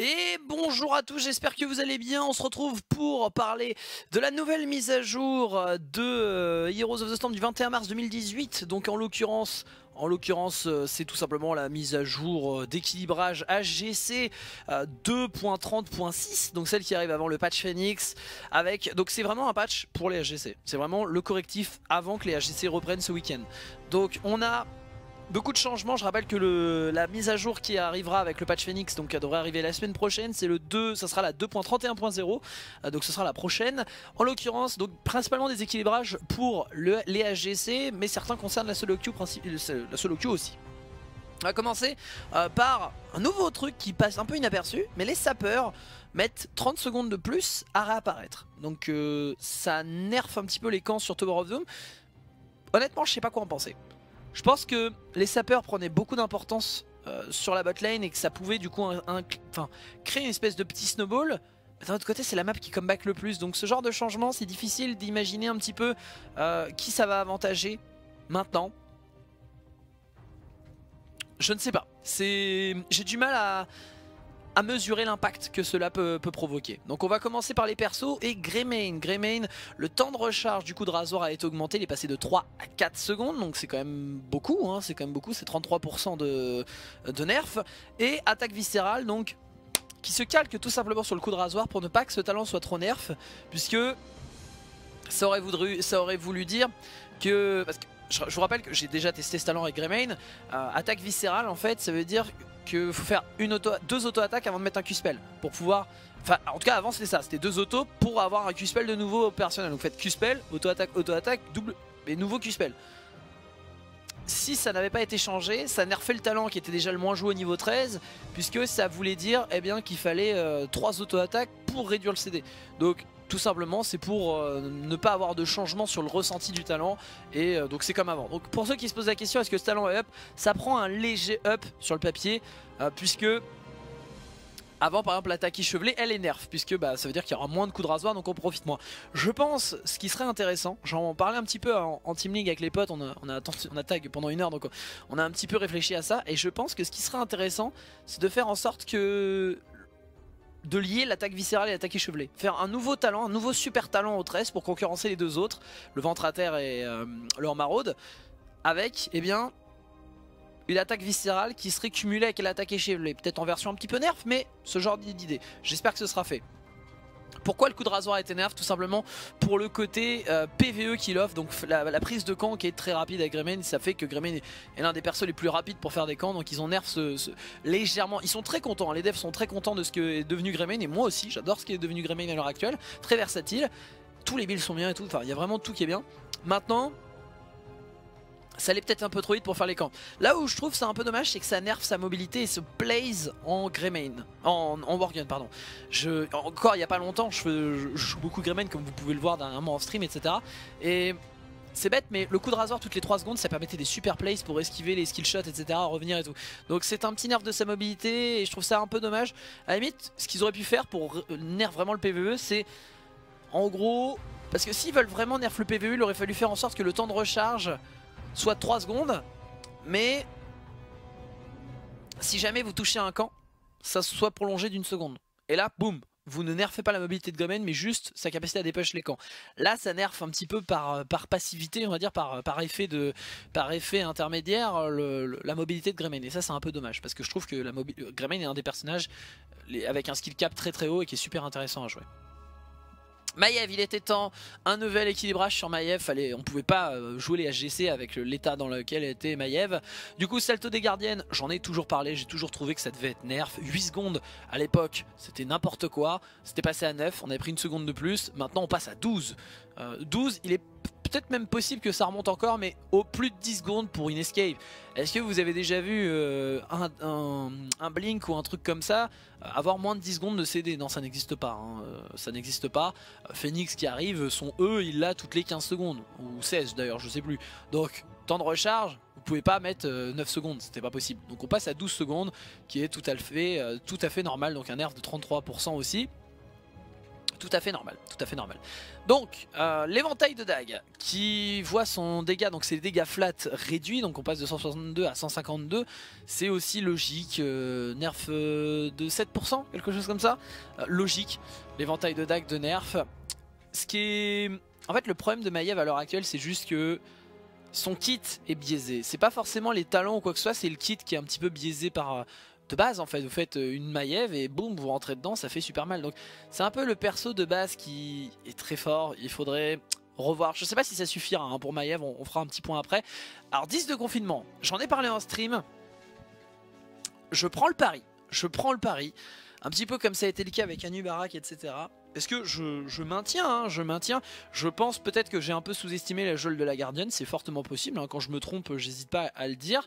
Et bonjour à tous, j'espère que vous allez bien. On se retrouve pour parler de la nouvelle mise à jour de euh, Heroes of the Storm du 21 mars 2018. Donc en l'occurrence, en l'occurrence, euh, c'est tout simplement la mise à jour euh, d'équilibrage HGC 2.30.6, donc celle qui arrive avant le patch Phoenix. Avec, donc c'est vraiment un patch pour les HGC. C'est vraiment le correctif avant que les HGC reprennent ce week-end. Donc on a Beaucoup de changements, je rappelle que la mise à jour qui arrivera avec le patch Phoenix, donc elle devrait arriver la semaine prochaine, c'est le 2, ça sera la 2.31.0, euh, donc ce sera la prochaine. En l'occurrence, donc principalement des équilibrages pour le, les HGC, mais certains concernent la solo queue, la solo queue aussi. On va commencer euh, par un nouveau truc qui passe un peu inaperçu, mais les sapeurs mettent 30 secondes de plus à réapparaître. Donc euh, ça nerf un petit peu les camps sur Tower of Doom. Honnêtement, je sais pas quoi en penser. Je pense que les sapeurs prenaient beaucoup d'importance euh, sur la botlane et que ça pouvait du coup créer une espèce de petit snowball. D'un autre côté, c'est la map qui comeback le plus. Donc ce genre de changement, c'est difficile d'imaginer un petit peu euh, qui ça va avantager maintenant. Je ne sais pas. J'ai du mal à, à mesurer l'impact que cela peut, provoquer. Donc on va commencer par les persos et Greymane. Greymane, le temps de recharge du coup de rasoir a été augmenté, il est passé de 3 à 4 secondes, donc c'est quand même beaucoup, hein, c'est quand même beaucoup, c'est 33% de, nerf. Et attaque viscérale, donc qui se calque tout simplement sur le coup de rasoir pour ne pas que ce talent soit trop nerf, puisque ça aurait voulu, ça aurait voulu dire que je, vous rappelle que j'ai déjà testé ce talent avec Greymane, euh, attaque viscérale en fait ça veut dire qu'il faut faire deux auto-attaques avant de mettre un Q-spell pour pouvoir... Enfin, en tout cas, avant c'était ça, c'était deux autos pour avoir un Q-spell de nouveau opérationnel. Donc faites Q-spell, auto-attaque, auto-attaque, double, et nouveau Q-spell. Si ça n'avait pas été changé, ça nerfait le talent qui était déjà le moins joué au niveau 13, puisque ça voulait dire eh qu'il fallait euh, trois auto-attaques pour réduire le CD. Donc tout simplement c'est pour euh, ne pas avoir de changement sur le ressenti du talent et euh, donc c'est comme avant. Donc pour ceux qui se posent la question est-ce que ce talent est up, ça prend un léger up sur le papier euh, puisque avant par exemple l'attaque échevelée elle est nerf puisque bah, ça veut dire qu'il y aura moins de coups de rasoir donc on profite moins. Je pense ce qui serait intéressant, j'en parlais un petit peu en, Team League avec les potes, on a, on, a, on a tag pendant une heure donc on a un petit peu réfléchi à ça et je pense que ce qui serait intéressant c'est de faire en sorte que de lier l'attaque viscérale et l'attaque échevelée. Faire un nouveau talent, un nouveau super talent au 13 pour concurrencer les deux autres, le ventre à terre et euh, le maraude, avec, eh bien, une attaque viscérale qui serait cumulée avec l'attaque échevelée. Peut-être en version un petit peu nerf, mais ce genre d'idée. J'espère que ce sera fait. Pourquoi le coup de rasoir est nerf Tout simplement pour le côté euh, PVE qu'il offre, donc la, prise de camp qui est très rapide avec Greymane, ça fait que Greymane est, l'un des persos les plus rapides pour faire des camps, donc ils ont nerf ce, légèrement, ils sont très contents, hein. les devs sont très contents de ce que est devenu Greymane, et moi aussi j'adore ce qui est devenu Greymane à l'heure actuelle, très versatile, tous les builds sont bien et tout, enfin il y a vraiment tout qui est bien. Maintenant, ça allait peut-être un peu trop vite pour faire les camps. Là où je trouve c'est un peu dommage, c'est que ça nerf sa mobilité et se blaze en Greymane, en, en Worgen, pardon. Je, encore il n'y a pas longtemps, je, joue beaucoup Greymane comme vous pouvez le voir dernièrement en stream, etc. Et c'est bête, mais le coup de rasoir toutes les 3 secondes, ça permettait des super plays pour esquiver les skill shots, etc., revenir et tout. Donc c'est un petit nerf de sa mobilité et je trouve ça un peu dommage. À la limite, ce qu'ils auraient pu faire pour nerf vraiment le PvE, c'est en gros... Parce que s'ils veulent vraiment nerf le PvE, il aurait fallu faire en sorte que le temps de recharge soit 3 secondes, mais si jamais vous touchez un camp, ça soit prolongé d'une seconde. Et là, boum, vous ne nerfez pas la mobilité de Gomen, mais juste sa capacité à dépêcher les camps. Là, ça nerfe un petit peu par, par passivité, on va dire, par, par, effet, de, par effet intermédiaire, la mobilité de Gremen. Et ça, c'est un peu dommage, parce que je trouve que la Gremen est un des personnages avec un skill cap très très haut et qui est super intéressant à jouer. Maiev, il était temps, un nouvel équilibrage sur Maiev, fallait, on pouvait pas euh, jouer les HGC avec l'état dans lequel était Maiev. Du coup, Salto des Gardiennes, j'en ai toujours parlé, j'ai toujours trouvé que ça devait être nerf. 8 secondes à l'époque, c'était n'importe quoi, c'était passé à 9, on avait pris une seconde de plus, maintenant on passe à 12. 12, euh, il est peut-être même possible que ça remonte encore, mais au plus de 10 secondes pour une escape. Est-ce que vous avez déjà vu euh, un, blink ou un truc comme ça? Euh, avoir moins de 10 secondes de CD Non, ça n'existe pas. Hein. Ça n'existe pas. Phoenix qui arrive, sont eux, il l'a toutes les 15 secondes. Ou 16 d'ailleurs, je sais plus. Donc, temps de recharge, vous pouvez pas mettre 9 secondes, c'était pas possible. Donc on passe à 12 secondes, qui est tout à fait, tout à fait normal. Donc un nerf de 33% aussi. Tout à fait normal, tout à fait normal. Donc, euh, l'éventail de Dag qui voit son dégât, donc les dégâts flat réduits, donc on passe de 162 à 152, c'est aussi logique, euh, nerf euh, de 7%, quelque chose comme ça, logique, l'éventail de Dag de nerf. Ce qui est... En fait, le problème de Maiev à l'heure actuelle, c'est juste que son kit est biaisé. C'est pas forcément les talents ou quoi que ce soit, c'est le kit qui est un petit peu biaisé par, de base en fait. Vous faites euh, une Maiev et boum, vous rentrez dedans, ça fait super mal. Donc c'est un peu le perso de base qui est très fort. Il faudrait revoir. Je sais pas si ça suffira hein, pour Maiev, on, fera un petit point après. Alors 10 de confinement, j'en ai parlé en stream. Je prends le pari. Je prends le pari. Un petit peu comme ça a été le cas avec Anubarak, etc. Est-ce que je, maintiens, hein, je maintiens. Je pense peut-être que j'ai un peu sous-estimé la geôle de la gardienne, c'est fortement possible. Hein. Quand je me trompe, j'hésite pas à le dire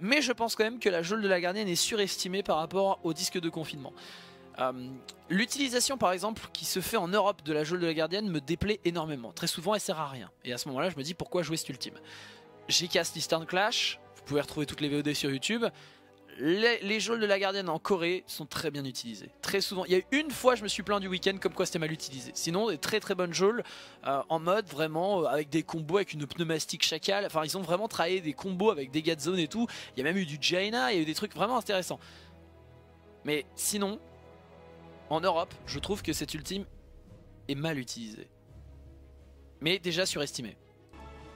mais je pense quand même que la geôle de la gardienne est surestimée par rapport au disque de confinement. Euh, l'utilisation par exemple qui se fait en Europe de la geôle de la gardienne me déplaît énormément. Très souvent elle sert à rien. Et à ce moment là je me dis pourquoi jouer cet ultime. J'ai cast Eastern Clash, vous pouvez retrouver toutes les VOD sur YouTube les, les geôles de la gardienne en Corée sont très bien utilisées. Très souvent. Il y a une fois, je me suis plaint du week-end comme quoi c'était mal utilisé. Sinon, des très très bonnes geôles euh, en mode vraiment euh, avec des combos avec une pneumatique chacal. Enfin, ils ont vraiment travaillé des combos avec des de zone et tout. Il y a même eu du Jaina, il y a eu des trucs vraiment intéressants. Mais sinon, en Europe, je trouve que cette ultime est mal utilisée. Mais déjà surestimée.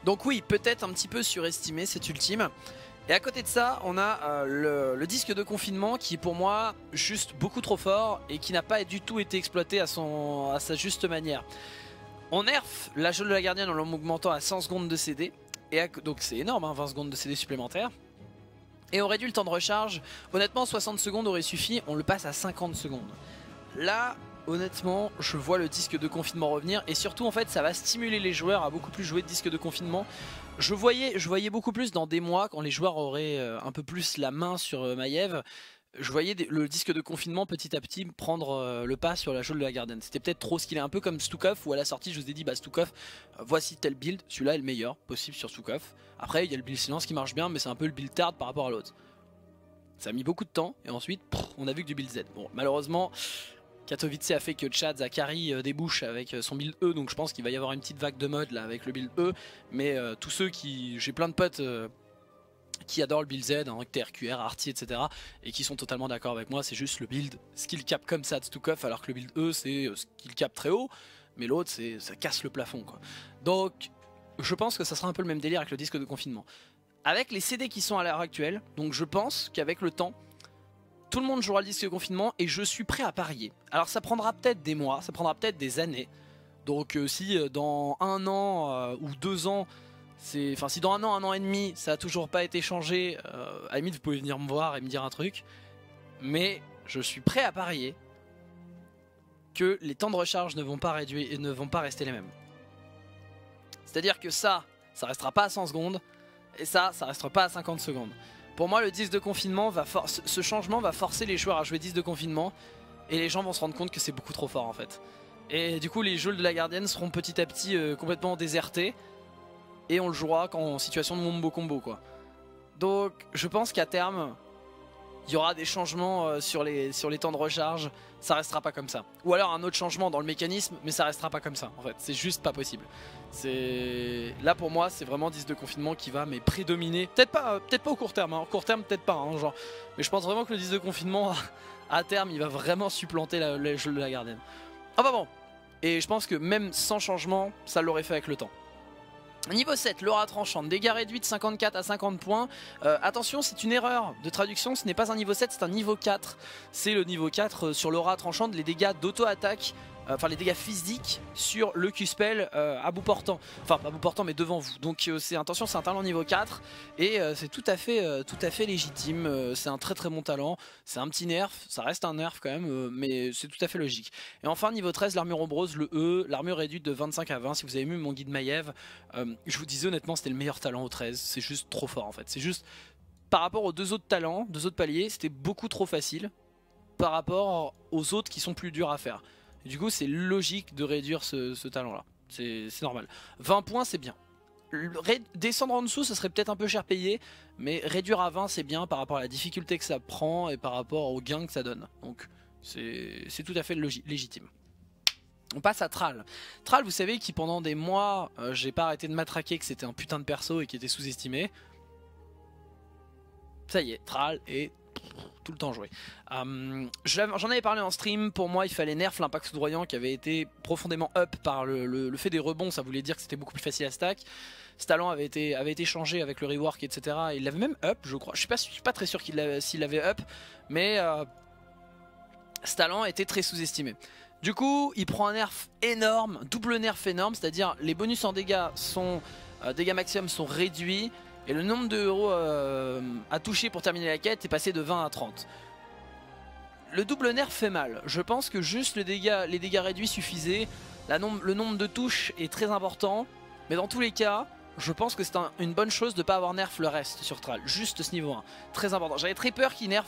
Donc oui, peut-être un petit peu surestimé cette ultime. Et à côté de ça, on a euh, le, disque de confinement qui est pour moi juste beaucoup trop fort et qui n'a pas du tout été exploité à, son, à sa juste manière. On nerf la geôle de la gardienne en l'augmentant à 100 secondes de CD. Et donc c'est énorme, 20 hein, secondes de CD supplémentaires. Et on réduit le temps de recharge. Honnêtement, 60 secondes aurait suffi, on le passe à 50 secondes. Là, honnêtement, je vois le disque de confinement revenir. Et surtout, en fait, ça va stimuler les joueurs à beaucoup plus jouer de disque de confinement. Je voyais, beaucoup plus dans des mois, quand les joueurs auraient euh, un peu plus la main sur euh, Maiev, je voyais le disque de confinement petit à petit prendre euh, le pas sur la geôle de la Garden. C'était peut-être trop ce qu'il est un peu comme Stukov où à la sortie je vous ai dit bah Stukov voici tel build, celui-là est le meilleur possible sur Stukov. Après il y a le build silence qui marche bien mais c'est un peu le build tard par rapport à l'autre. Ça a mis beaucoup de temps et ensuite on a vu que du build Z. Bon malheureusement Katowice a fait que Chad Zachary euh, débouche avec euh, son build E, donc je pense qu'il va y avoir une petite vague de mode là avec le build E. Mais euh, tous ceux qui. J'ai plein de potes qui adorent le build Z, hein, TRQR, Arty, etc. et qui sont totalement d'accord avec moi, c'est juste le build skill cap comme ça de Stukov, alors que le build E c'est skill cap très haut, mais l'autre c'est ça casse le plafond quoi. Donc je pense que ça sera un peu le même délire avec le disque de confinement. Avec les CD qui sont à l'heure actuelle, donc je pense qu'avec le temps, tout le monde jouera le disque de confinement et je suis prêt à parier. Alors ça prendra peut-être des mois, ça prendra peut-être des années. Donc euh, si euh, dans un an euh, ou deux ans, enfin si dans un an, un an et demi, ça a toujours pas été changé, à la limite vous pouvez venir me voir et me dire un truc. Mais je suis prêt à parier que les temps de recharge ne vont pas réduire et ne vont pas rester les mêmes. C'est-à-dire que ça, ça restera pas à 100 secondes et ça, ça restera pas à 50 secondes. Pour moi, le 10 de confinement, va ce changement va forcer les joueurs à jouer 10 de confinement et les gens vont se rendre compte que c'est beaucoup trop fort en fait. Et du coup, les jeux de la gardienne seront petit à petit euh, complètement désertés et on le jouera en situation de Mombo combo quoi. Donc, je pense qu'à terme, il y aura des changements euh, sur, les, temps de recharge, ça restera pas comme ça. Ou alors un autre changement dans le mécanisme, mais ça restera pas comme ça en fait, c'est juste pas possible. Là pour moi c'est vraiment 10 de confinement qui va mais prédominer, peut-être pas, peut pas au court terme, hein. court terme peut-être pas, hein, genre. mais je pense vraiment que le 10 de confinement à terme il va vraiment supplanter le jeu de la gardienne. Ah bah bon, et je pense que même sans changement, ça l'aurait fait avec le temps. Niveau 7, l'aura tranchante, dégâts réduits de 54 à 50 points. Euh, attention, c'est une erreur de traduction, ce n'est pas un niveau 7, c'est un niveau 4. C'est le niveau 4 euh, sur l'aura tranchante, les dégâts d'auto-attaque enfin les dégâts physiques sur le Q-Spell euh, à bout portant. Enfin pas à bout portant mais devant vous. Donc euh, c'est attention c'est un talent niveau 4 et c'est tout à fait tout à fait légitime. c'est un très très bon talent. C'est un petit nerf, ça reste un nerf quand même mais c'est tout à fait logique. Et enfin niveau 13 l'armure ombrose, le E, l'armure réduite de 25 à 20. Si vous avez vu mon guide Maiev, je vous disais honnêtement c'était le meilleur talent au 13. C'est juste trop fort en fait. C'est juste par rapport aux deux autres talents, deux autres paliers, c'était beaucoup trop facile par rapport aux autres qui sont plus durs à faire du coup, c'est logique de réduire ce, talent-là. C'est normal. 20 points, c'est bien. descendre en dessous, ça serait peut-être un peu cher payé, mais réduire à 20, c'est bien par rapport à la difficulté que ça prend et par rapport au gain que ça donne. Donc, c'est tout à fait légitime. On passe à Thrall. Thrall, vous savez, qui pendant des mois, euh, j'ai pas arrêté de matraquer que c'était un putain de perso et qui était sous-estimé. Ça y est, Thrall est tout le temps joué. Euh, j'en avais parlé en stream, pour moi il fallait nerf l'impact foudroyant qui avait été profondément up par le, fait des rebonds, ça voulait dire que c'était beaucoup plus facile à stack. Ce talent avait été, changé avec le rework, etc. Il l'avait même up, je crois. Je suis suis pas très sûr s'il l'avait up, mais euh, ce talent était très sous-estimé. Du coup, il prend un nerf énorme, double nerf énorme, c'est-à-dire les bonus en dégâts sont euh, dégâts maximum sont réduits et le nombre de euh, à toucher pour terminer la quête est passé de 20 à 30. Le double nerf fait mal. Je pense que juste les dégâts réduits suffisaient. le nombre de touches est très important. Mais dans tous les cas, je pense que c'est une bonne chose de ne pas avoir nerf le reste sur Thrall. Juste ce niveau 1. Très important. J'avais très peur qu'il nerf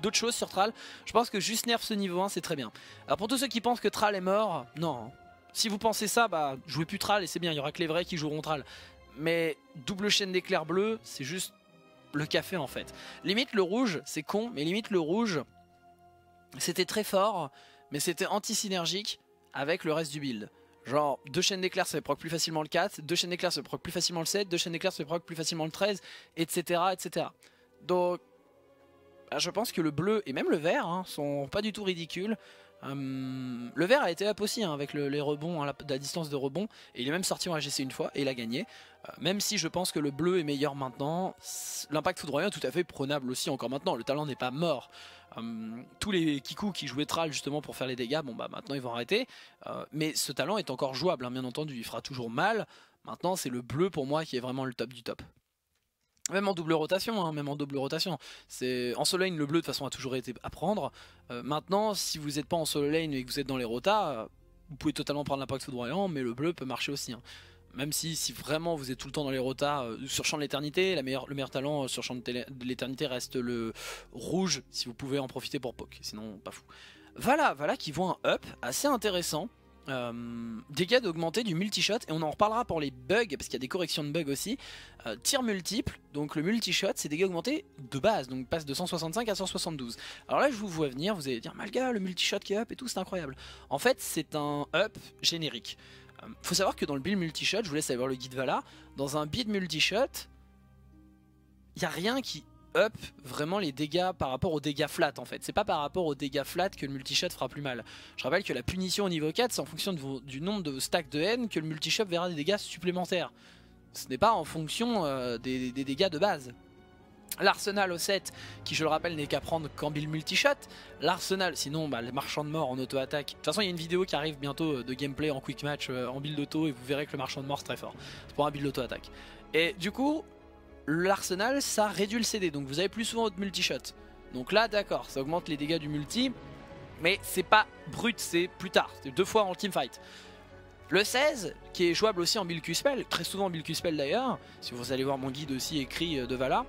d'autres choses sur Thrall. Je pense que juste nerf ce niveau 1, c'est très bien. Alors pour tous ceux qui pensent que Thrall est mort, non. Si vous pensez ça, bah jouez plus Thrall et c'est bien, il y aura que les vrais qui joueront Thrall. Mais double chaîne d'éclairs bleus, c'est juste le café en fait. Limite le rouge, c'est con, mais limite le rouge, c'était très fort, mais c'était anti-synergique avec le reste du build. Genre, deux chaînes d'éclairs ça proc plus facilement le 4, deux chaînes d'éclairs ça proc plus facilement le 7, deux chaînes d'éclairs ça proc plus facilement le 13, etc. etc. Donc, je pense que le bleu et même le vert hein, sont pas du tout ridicules. Hum, le vert a été up aussi hein, avec les rebonds, hein, la, distance de rebond, et il est même sorti en AGC une fois et il a gagné. Euh, même si je pense que le bleu est meilleur maintenant, l'impact foudroyant est tout à fait prenable aussi encore maintenant. Le talent n'est pas mort. Hum, tous les Kiku qui jouaient Thrall justement pour faire les dégâts, bon bah maintenant ils vont arrêter. Euh, mais ce talent est encore jouable, bien entendu, il fera toujours mal. Maintenant c'est le bleu pour moi qui est vraiment le top du top. Même en double rotation, hein, même en double rotation. En solo lane, le bleu de toute façon a toujours été à prendre. Euh, maintenant, si vous n'êtes pas en solo lane et que vous êtes dans les rotas, euh, vous pouvez totalement prendre l'impact foudroyant, mais le bleu peut marcher aussi. Hein. Même si, si vraiment vous êtes tout le temps dans les rotas euh, sur champ de l'éternité, le meilleur talent sur champ de l'éternité reste le rouge, si vous pouvez en profiter pour poke, sinon pas fou. Voilà, voilà qui voit un up assez intéressant. Euh, dégâts d'augmenter du multi-shot et on en reparlera pour les bugs parce qu'il y a des corrections de bugs aussi. Euh, tir multiple donc le multi-shot c'est dégâts augmentés de base donc passe de 165 à 172 alors là je vous vois venir vous allez dire malga le multi-shot qui est up et tout c'est incroyable. En fait c'est un up générique. Euh, faut savoir que dans le build multi-shot je vous laisse aller voir le guide Vala dans un build multi-shot il n'y a rien qui up vraiment les dégâts par rapport aux dégâts flat en fait. C'est pas par rapport aux dégâts flat que le multishot fera plus mal. Je rappelle que la punition au niveau 4 c'est en fonction du nombre de stacks de haine que le multishot verra des dégâts supplémentaires. Ce n'est pas en fonction euh, des, dégâts de base. L'arsenal au 7 qui je le rappelle n'est qu'à prendre qu'en build multishot. L'arsenal sinon bah, les marchands de mort en auto-attaque. De toute façon il y a une vidéo qui arrive bientôt euh, de gameplay en quick match euh, en build auto et vous verrez que le marchand de mort c'est très fort. C'est pour un build auto-attaque. Et du coup l'arsenal ça réduit le CD donc vous avez plus souvent votre multi-shot. Donc là d'accord ça augmente les dégâts du multi mais c'est pas brut c'est plus tard, c'est deux fois en teamfight. Le 16 qui est jouable aussi en build Q-Spell, très souvent en Q-Spell d'ailleurs, si vous allez voir mon guide aussi écrit euh, de Vala.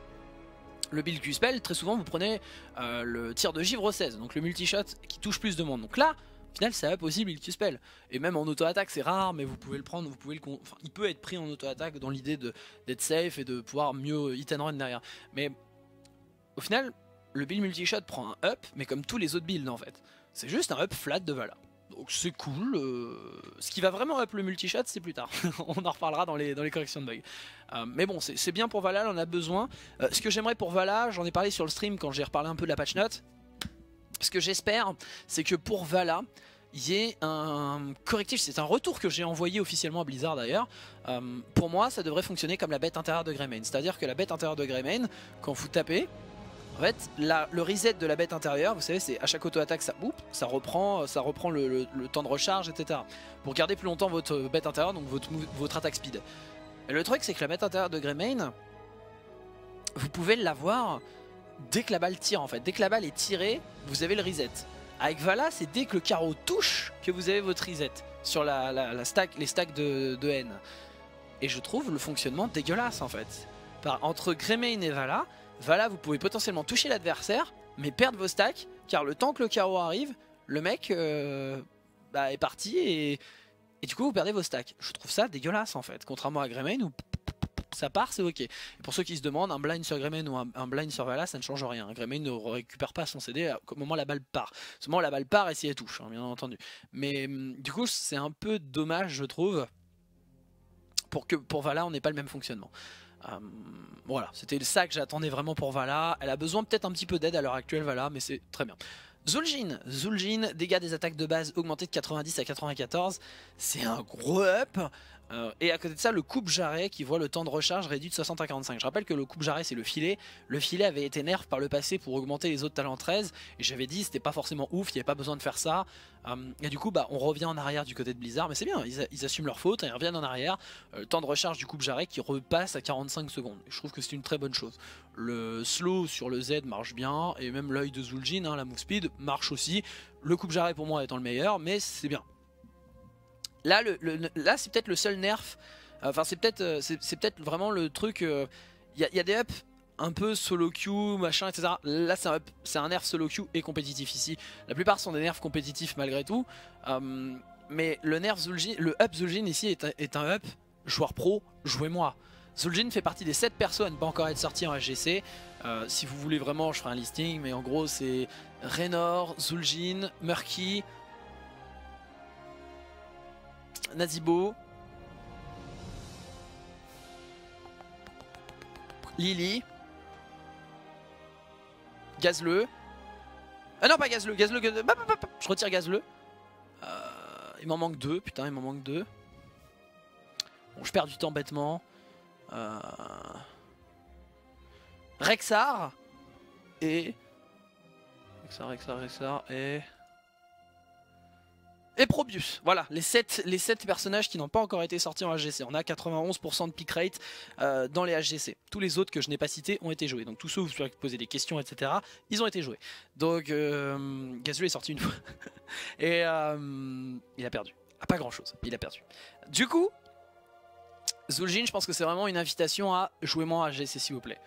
Le build Q-Spell, très souvent vous prenez euh, le tir de givre 16, donc le multi-shot qui touche plus de monde. Donc là, au final, c'est possible, il Q-Spell. Et même en auto-attaque, c'est rare, mais vous pouvez le prendre, vous pouvez le enfin, il peut être pris en auto-attaque dans l'idée d'être safe et de pouvoir mieux hit and run derrière. Mais au final, le build multi-shot prend un up, mais comme tous les autres builds en fait. C'est juste un up flat de Vala. Donc c'est cool. Euh, ce qui va vraiment up le multi-shot, c'est plus tard. on en reparlera dans les, dans les corrections de bugs. Euh, mais bon, c'est bien pour Vala, on en a besoin. Euh, ce que j'aimerais pour Vala, j'en ai parlé sur le stream quand j'ai reparlé un peu de la patch note. Ce que j'espère, c'est que pour Vala, il y ait un correctif, c'est un retour que j'ai envoyé officiellement à Blizzard d'ailleurs. Euh, pour moi, ça devrait fonctionner comme la bête intérieure de Greymane. C'est-à-dire que la bête intérieure de Greymane, quand vous tapez, en fait, le reset de la bête intérieure, vous savez, c'est à chaque auto-attaque, ça, ça reprend, ça reprend le, temps de recharge, etc. Pour garder plus longtemps votre bête intérieure, donc votre, votre attaque speed. Le truc, c'est que la bête intérieure de Greymane, vous pouvez l'avoir dès que la balle tire en fait. Dès que la balle est tirée, vous avez le reset. Avec Vala, c'est dès que le carreau touche que vous avez votre reset sur la, stack, les stacks de, de haine. Et je trouve le fonctionnement dégueulasse en fait. Entre Greymane et Vala, Vala vous pouvez potentiellement toucher l'adversaire, mais perdre vos stacks, car le temps que le carreau arrive, le mec euh, bah, est parti et, et, du coup vous perdez vos stacks. Je trouve ça dégueulasse en fait, contrairement à Greymane où ça part, c'est ok. Pour ceux qui se demandent, un blind sur Greymane ou un, blind sur Vala, ça ne change rien. Greymane ne récupère pas son CD au moment où la balle part. Au moment où la balle part et si elle touche, hein, bien entendu. Mais hum, du coup, c'est un peu dommage, je trouve, pour que pour Vala, on n'ait pas le même fonctionnement. Hum, voilà, c'était ça que j'attendais vraiment pour Vala. Elle a besoin peut-être un petit peu d'aide à l'heure actuelle, Vala, mais c'est très bien. Zul'jin, Zul'jin, dégâts des attaques de base augmentés de 90 à 94, c'est un gros up. Euh, et à côté de ça, le coupe-jarret qui voit le temps de recharge réduit de 60 à 45. Je rappelle que le coupe-jarret c'est le filet. Le filet avait été nerf par le passé pour augmenter les autres talents 13. Et j'avais dit c'était pas forcément ouf, il n'y avait pas besoin de faire ça. Euh, et du coup, bah, on revient en arrière du côté de Blizzard. Mais c'est bien, ils, assument leur faute, ils reviennent en arrière. Euh, le temps de recharge du coupe-jarret qui repasse à 45 secondes. je trouve que c'est une très bonne chose. Le slow sur le Z marche bien. Et même l'œil de Zul'jin, hein, la move speed, marche aussi. Le coupe-jarret pour moi étant le meilleur, mais c'est bien. Là, c'est peut-être le seul nerf. Enfin, c'est peut-être euh, c'est peut-être vraiment le truc. Il euh, y, a des ups un peu solo queue, machin, etc. Là, c'est un, un, nerf solo queue et compétitif ici. La plupart sont des nerfs compétitifs malgré tout. Euh, mais le nerf Zul'jin, le up Zul'jin ici est un, up joueur pro, jouez-moi. Zul'jin fait partie des 7 persos à ne pas encore être sorti en SGC. si vous voulez vraiment, je ferai un listing, mais en gros, c'est Raynor, Zul'jin, Murky, Nazibo. Lily. Gazleux. Ah non, pas Gazleux, Gazleux, Je retire Gazleux. Euh, il m'en manque deux, putain, il m'en manque deux. Bon, je perds du temps bêtement. Euh... Rexar. Et... Rexar, Rexar, Rexar, et... Et Probius, voilà, les 7, les personnages qui n'ont pas encore été sortis en HGC. On a 91% de pick rate euh, dans les HGC. Tous les autres que je n'ai pas cités ont été joués. Donc tous ceux où vous poser des questions, etc., ils ont été joués. Donc euh, est sorti une fois. Et euh, il a perdu. Ah, pas grand chose, il a perdu. Du coup, Zul'jin, je pense que c'est vraiment une invitation à jouer moins HGC s'il vous plaît.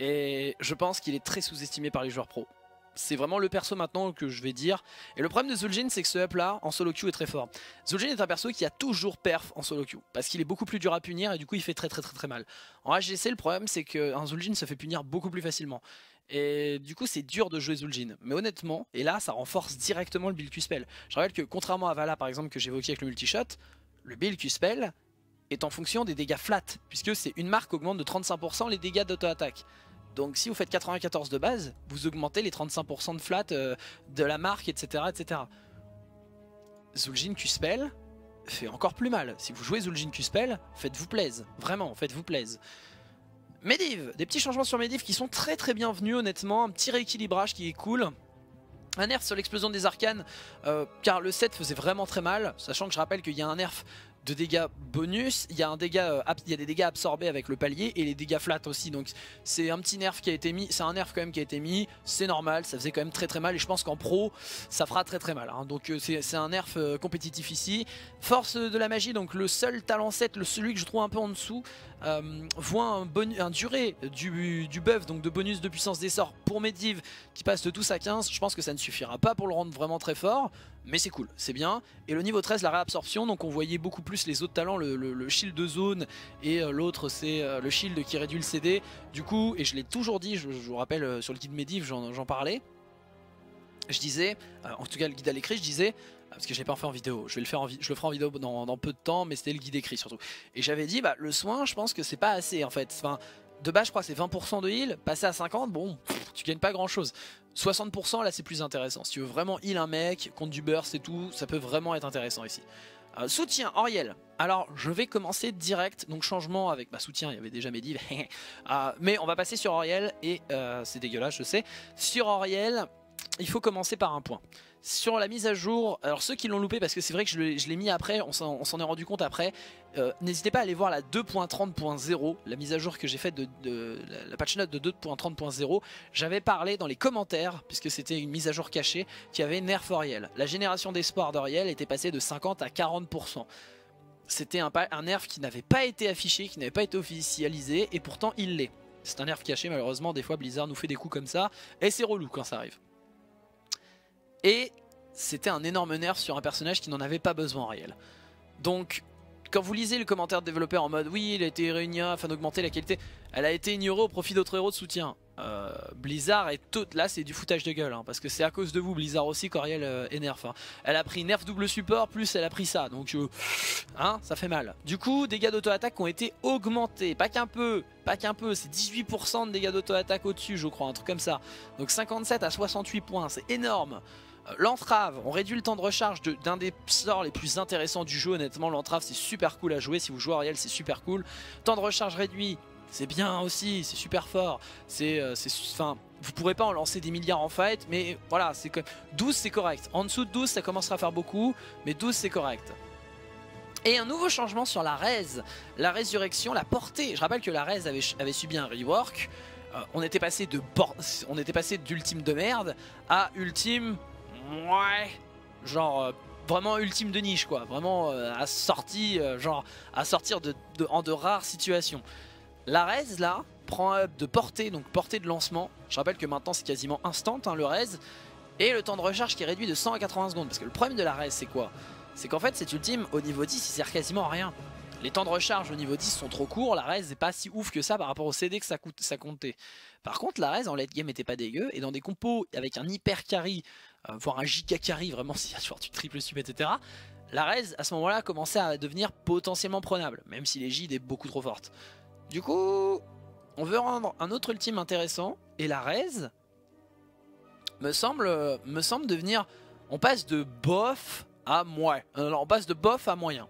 Et je pense qu'il est très sous-estimé par les joueurs pros c'est vraiment le perso maintenant que je vais dire. Et le problème de Zul'jin, c'est que ce up là, en solo queue, est très fort. Zul'jin est un perso qui a toujours perf en solo queue, parce qu'il est beaucoup plus dur à punir et du coup il fait très très très très mal. En HGC, le problème c'est qu'un Zul'jin se fait punir beaucoup plus facilement. Et du coup c'est dur de jouer Zul'jin. Mais honnêtement, et là ça renforce directement le build Q-Spell. Je rappelle que contrairement à Vala par exemple que j'évoquais avec le multi-shot, le build Q-Spell est en fonction des dégâts flat, puisque c'est une marque augmente de 35% les dégâts d'auto-attaque. Donc si vous faites 94 de base, vous augmentez les 35% de flat euh, de la marque, etc. etc. Zul'jin Q-Spell fait encore plus mal. Si vous jouez Zul'jin Q-Spell, faites-vous plaise. Vraiment, faites-vous plaise. Medivh, des petits changements sur Medivh qui sont très très bienvenus honnêtement. Un petit rééquilibrage qui est cool. Un nerf sur l'explosion des arcanes, euh, car le 7 faisait vraiment très mal, sachant que je rappelle qu'il y a un nerf de dégâts bonus, il y, a un dégât, euh, il y a des dégâts absorbés avec le palier et les dégâts flat aussi, donc c'est un petit nerf qui a été mis, c'est un nerf quand même qui a été mis, c'est normal, ça faisait quand même très très mal. Et je pense qu'en pro ça fera très très mal, hein. donc euh, c'est un nerf euh, compétitif ici. Force de la magie, donc le seul talent 7, le, celui que je trouve un peu en dessous, voit un, un durée du, du, buff, donc de bonus de puissance des sorts pour Medivh qui passe de tous à 15, je pense que ça ne suffira pas pour le rendre vraiment très fort, mais c'est cool, c'est bien. Et le niveau 13, la réabsorption, donc on voyait beaucoup plus les autres talents, le, shield de zone et euh, l'autre c'est euh, le shield qui réduit le CD. Du coup, et je l'ai toujours dit, je, vous rappelle euh, sur le guide Medivh, j'en parlais, je disais, en tout cas le guide à l'écrit, je disais, parce que je l'ai pas fait en vidéo, je, vais le faire en je le ferai en vidéo dans, peu de temps, mais c'était le guide écrit surtout. Et j'avais dit, bah le soin, je pense que c'est pas assez en fait. Enfin, de base, je crois que c'est 20% de heal, passer à 50, bon, tu gagnes pas grand chose. 60% là c'est plus intéressant. Si tu veux vraiment heal un mec, contre du burst et tout, ça peut vraiment être intéressant ici. Euh, soutien, Auriel. Alors je vais commencer direct, donc changement avec bah, soutien, il y avait déjà Medivh. euh, mais on va passer sur Auriel et euh, c'est dégueulasse je sais. Sur Auriel, il faut commencer par un point sur la mise à jour, alors ceux qui l'ont loupé parce que c'est vrai que je l'ai mis après, on s'en est rendu compte après, euh, n'hésitez pas à aller voir la 2.30.0, la mise à jour que j'ai faite de, la patch note de 2.30.0. J'avais parlé dans les commentaires, puisque c'était une mise à jour cachée, qui avait nerf Oriel. La génération d'espoir d'Oriel était passée de 50 à 40%. C'était un, un nerf qui n'avait pas été affiché, qui n'avait pas été officialisé, et pourtant il l'est. C'est un nerf caché, malheureusement, des fois Blizzard nous fait des coups comme ça, et c'est relou quand ça arrive. Et c'était un énorme nerf sur un personnage qui n'en avait pas besoin en réel. Donc, quand vous lisez le commentaire de développeur en mode oui, il a été réuni afin d'augmenter la qualité, elle a été ignorée au profit d'autres héros de soutien. Euh, Blizzard est tout là c'est du foutage de gueule hein, parce que c'est à cause de vous Blizzard aussi qu'Oriel euh, est nerf hein. elle a pris nerf double support plus elle a pris ça donc euh, hein, ça fait mal du coup dégâts d'auto-attaque ont été augmentés pas qu'un peu pas qu'un peu c'est 18% de dégâts d'auto-attaque au dessus je crois un truc comme ça donc 57 à 68 points c'est énorme L'entrave, on réduit le temps de recharge d'un des sorts les plus intéressants du jeu. Honnêtement, l'entrave c'est super cool à jouer. Si vous jouez Ariel, c'est super cool. Temps de recharge réduit, c'est bien aussi, c'est super fort. C'est, euh, enfin, vous pourrez pas en lancer des milliards en fight, mais voilà, c'est que 12 c'est correct. En dessous de 12 ça commencera à faire beaucoup, mais 12 c'est correct. Et un nouveau changement sur la res, la résurrection, la portée. Je rappelle que la avait, avait subi un rework. Euh, on était passé de on était passé d'ultime de merde à ultime ouais, genre euh, vraiment ultime de niche quoi, vraiment euh, euh, genre à sortir de, en de rares situations. La res là prend up de portée, donc portée de lancement. Je rappelle que maintenant c'est quasiment instant hein, le res. Et le temps de recharge qui est réduit de 100 à 80 secondes. Parce que le problème de la res c'est quoi? C'est qu'en fait cette ultime au niveau 10 il sert quasiment à rien. Les temps de recharge au niveau 10 sont trop courts, la res n'est pas si ouf que ça par rapport au CD que ça, ça comptait. Par contre la res en late game était pas dégueu et dans des compos avec un hyper carry euh, voire un giga carry vraiment si a du triple sub etc. La res à ce moment là commençait à devenir potentiellement prenable, même si l'égide est beaucoup trop forte. Du coup, on veut rendre un autre ultime intéressant, et la res me semble, me semble devenir... On passe de bof à moyen. Alors on passe de bof à moyen.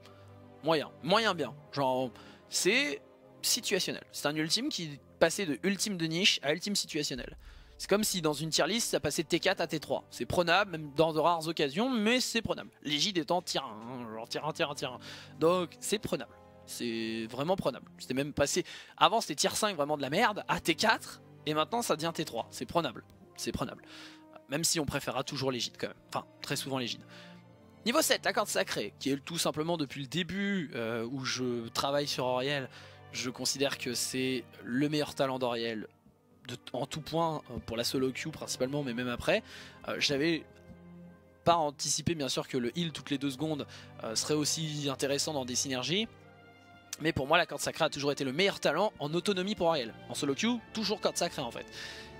Moyen, moyen bien. Genre, c'est situationnel. C'est un ultime qui passait de ultime de niche à ultime situationnel. C'est comme si dans une tier list ça passait de T4 à T3. C'est prenable, même dans de rares occasions, mais c'est prenable. L'égide étant tier 1, hein, genre tier 1, tier 1, tier 1. Donc c'est prenable. C'est vraiment prenable. C'était même passé. Avant c'était tier 5 vraiment de la merde, à T4, et maintenant ça devient T3. C'est prenable. C'est prenable. Même si on préférera toujours l'égide quand même. Enfin, très souvent l'égide. Niveau 7, la corde sacrée, qui est tout simplement depuis le début euh, où je travaille sur Auriel, je considère que c'est le meilleur talent d'Auriel en tout point euh, pour la solo queue principalement, mais même après. Euh, j'avais pas anticipé bien sûr que le heal toutes les deux secondes euh, serait aussi intéressant dans des synergies. Mais pour moi la corde sacrée a toujours été le meilleur talent en autonomie pour Ariel. En solo queue, toujours corde sacrée en fait.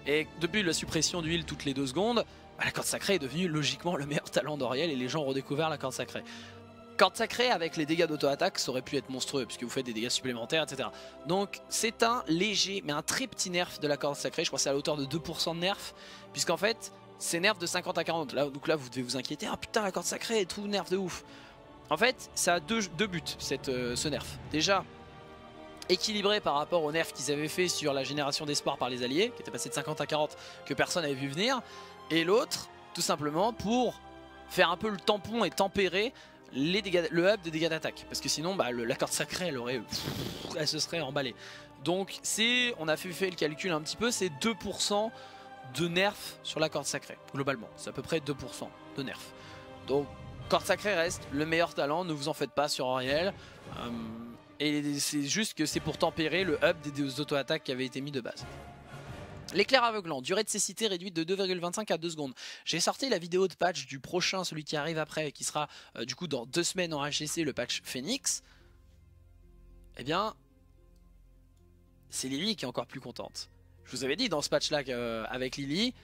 Et depuis la suppression du heal toutes les deux secondes, bah, la corde sacrée est devenue logiquement le meilleur talent d'Oriel et les gens ont redécouvert la corde sacrée. Corde sacrée avec les dégâts d'auto-attaque, ça aurait pu être monstrueux puisque vous faites des dégâts supplémentaires, etc. Donc c'est un léger, mais un très petit nerf de la corde sacrée. Je crois que c'est à hauteur de 2% de nerf, puisqu'en fait c'est nerf de 50 à 40. Là, donc là vous devez vous inquiéter, ah putain la corde sacrée est tout nerf de ouf. En fait ça a deux, buts cette, euh, ce nerf. Déjà équilibré par rapport au nerf qu'ils avaient fait sur la génération d'espoir par les alliés, qui était passé de 50 à 40 que personne n'avait vu venir. Et l'autre, tout simplement pour faire un peu le tampon et tempérer le hub des dégâts d'attaque. Parce que sinon, bah, la corde sacrée, elle, aurait, elle se serait emballée. Donc, c'est, on a fait, le calcul un petit peu, c'est 2% de nerf sur la corde sacrée, globalement. C'est à peu près 2% de nerf. Donc, corde sacrée reste le meilleur talent, ne vous en faites pas sur Ariel. Euh, et c'est juste que c'est pour tempérer le hub des auto-attaques qui avaient été mis de base. L'éclair aveuglant, durée de cécité réduite de 2,25 à 2 secondes. J'ai sorti la vidéo de patch du prochain, celui qui arrive après, qui sera euh, du coup dans deux semaines en HGC, le patch Phoenix. Eh bien, c'est Lily qui est encore plus contente. Je vous avais dit dans ce patch là euh, avec Lily,